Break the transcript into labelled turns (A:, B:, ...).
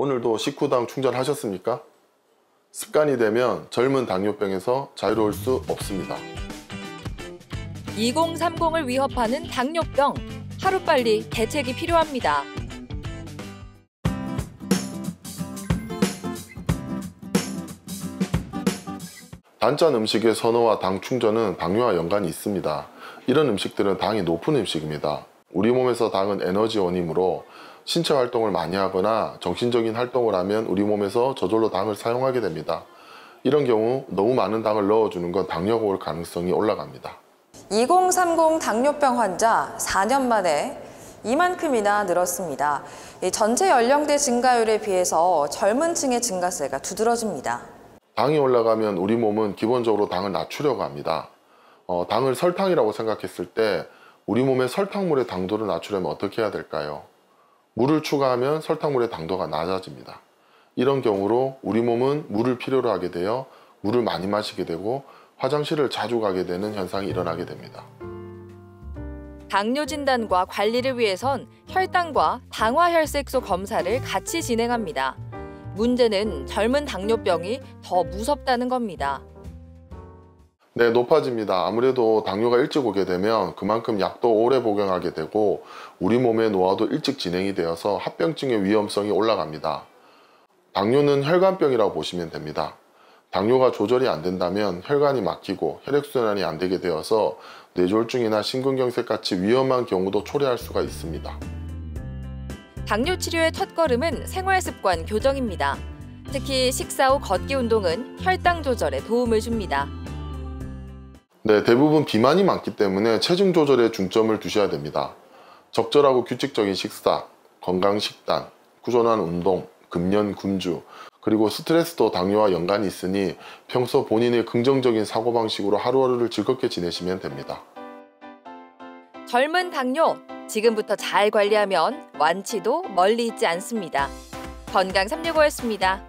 A: 오늘도 식후당 충전하셨습니까? 습관이 되면 젊은 당뇨병에서 자유로울 수 없습니다.
B: 2030을 위협하는 당뇨병. 하루빨리 대책이 필요합니다.
A: 단짠 음식의 선호와 당 충전은 당뇨와 연관이 있습니다. 이런 음식들은 당이 높은 음식입니다. 우리 몸에서 당은 에너지원이므로 신체 활동을 많이 하거나 정신적인 활동을 하면 우리 몸에서 저절로 당을 사용하게 됩니다. 이런 경우 너무 많은 당을 넣어주는 건 당뇨가 올 가능성이 올라갑니다.
C: 2030 당뇨병 환자 4년 만에 이만큼이나 늘었습니다. 이 전체 연령대 증가율에 비해서 젊은 층의 증가세가 두드러집니다.
A: 당이 올라가면 우리 몸은 기본적으로 당을 낮추려고 합니다. 어, 당을 설탕이라고 생각했을 때 우리 몸의 설탕물의 당도를 낮추려면 어떻게 해야 될까요? 물을 추가하면 설탕물의 당도가 낮아집니다. 이런 경우로 우리 몸은 물을 필요로 하게 되어 물을 많이 마시게 되고 화장실을 자주 가게 되는 현상이 일어나게 됩니다.
B: 당뇨 진단과 관리를 위해선 혈당과 당화혈색소 검사를 같이 진행합니다. 문제는 젊은 당뇨병이 더 무섭다는 겁니다.
A: 네, 높아집니다. 아무래도 당뇨가 일찍 오게 되면 그만큼 약도 오래 복용하게 되고 우리 몸의 노화도 일찍 진행이 되어서 합병증의 위험성이 올라갑니다. 당뇨는 혈관병이라고 보시면 됩니다. 당뇨가 조절이 안 된다면 혈관이 막히고 혈액순환이 안 되게 되어서 뇌졸중이나 심근경색 같이 위험한 경우도 초래할 수가 있습니다.
B: 당뇨 치료의 첫걸음은 생활 습관 교정입니다. 특히 식사 후 걷기 운동은 혈당 조절에 도움을 줍니다.
A: 네, 대부분 비만이 많기 때문에 체중 조절에 중점을 두셔야 됩니다. 적절하고 규칙적인 식사, 건강 식단, 꾸준한 운동, 금연 금주, 그리고 스트레스도 당뇨와 연관이 있으니 평소 본인의 긍정적인 사고방식으로 하루하루를 즐겁게 지내시면 됩니다.
B: 젊은 당뇨 지금부터 잘 관리하면 완치도 멀리 있지 않습니다. 건강 365였습니다.